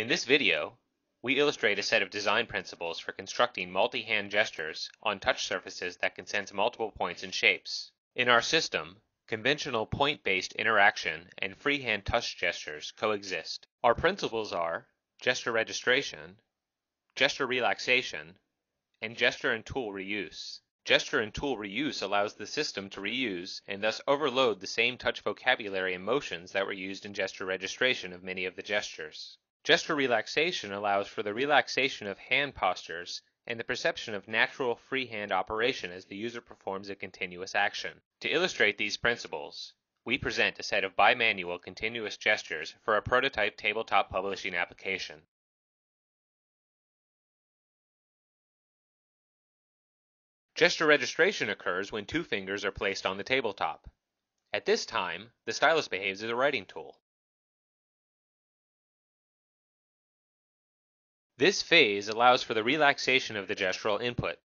In this video, we illustrate a set of design principles for constructing multi-hand gestures on touch surfaces that can sense multiple points and shapes. In our system, conventional point-based interaction and freehand touch gestures coexist. Our principles are gesture registration, gesture relaxation, and gesture and tool reuse. Gesture and tool reuse allows the system to reuse and thus overload the same touch vocabulary and motions that were used in gesture registration of many of the gestures. Gesture relaxation allows for the relaxation of hand postures and the perception of natural freehand operation as the user performs a continuous action. To illustrate these principles, we present a set of bimanual continuous gestures for a prototype tabletop publishing application. Gesture registration occurs when two fingers are placed on the tabletop. At this time, the stylus behaves as a writing tool. This phase allows for the relaxation of the gestural input.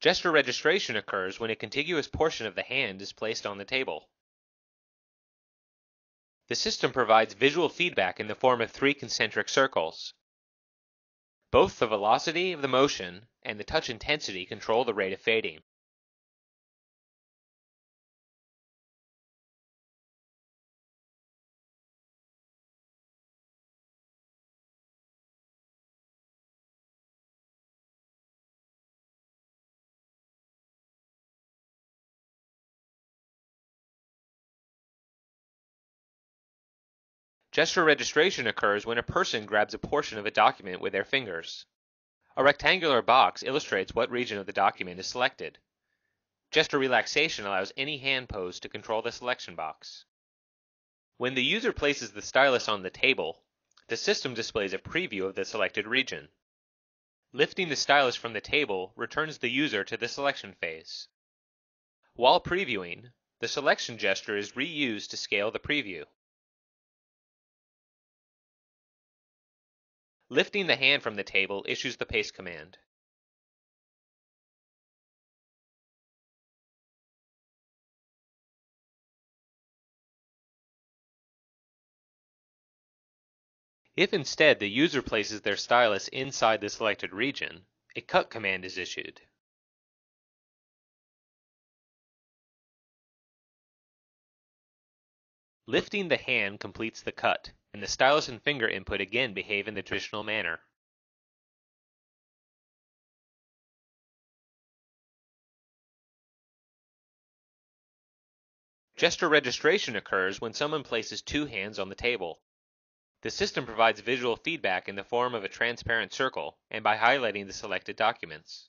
Gesture registration occurs when a contiguous portion of the hand is placed on the table. The system provides visual feedback in the form of three concentric circles. Both the velocity of the motion and the touch intensity control the rate of fading. Gesture registration occurs when a person grabs a portion of a document with their fingers. A rectangular box illustrates what region of the document is selected. Gesture relaxation allows any hand pose to control the selection box. When the user places the stylus on the table, the system displays a preview of the selected region. Lifting the stylus from the table returns the user to the selection phase. While previewing, the selection gesture is reused to scale the preview. Lifting the hand from the table issues the paste command. If instead the user places their stylus inside the selected region, a cut command is issued. Lifting the hand completes the cut, and the stylus and finger input again behave in the traditional manner. Gesture registration occurs when someone places two hands on the table. The system provides visual feedback in the form of a transparent circle and by highlighting the selected documents.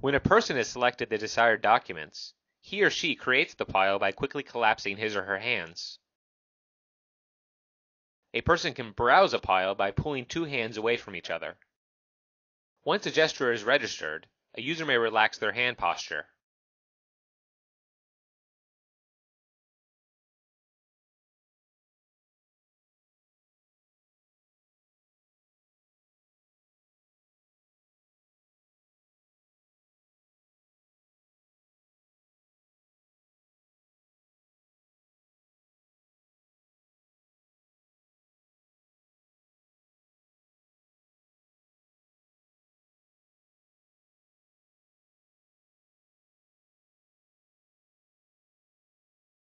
When a person has selected the desired documents, he or she creates the pile by quickly collapsing his or her hands. A person can browse a pile by pulling two hands away from each other. Once a gesture is registered, a user may relax their hand posture.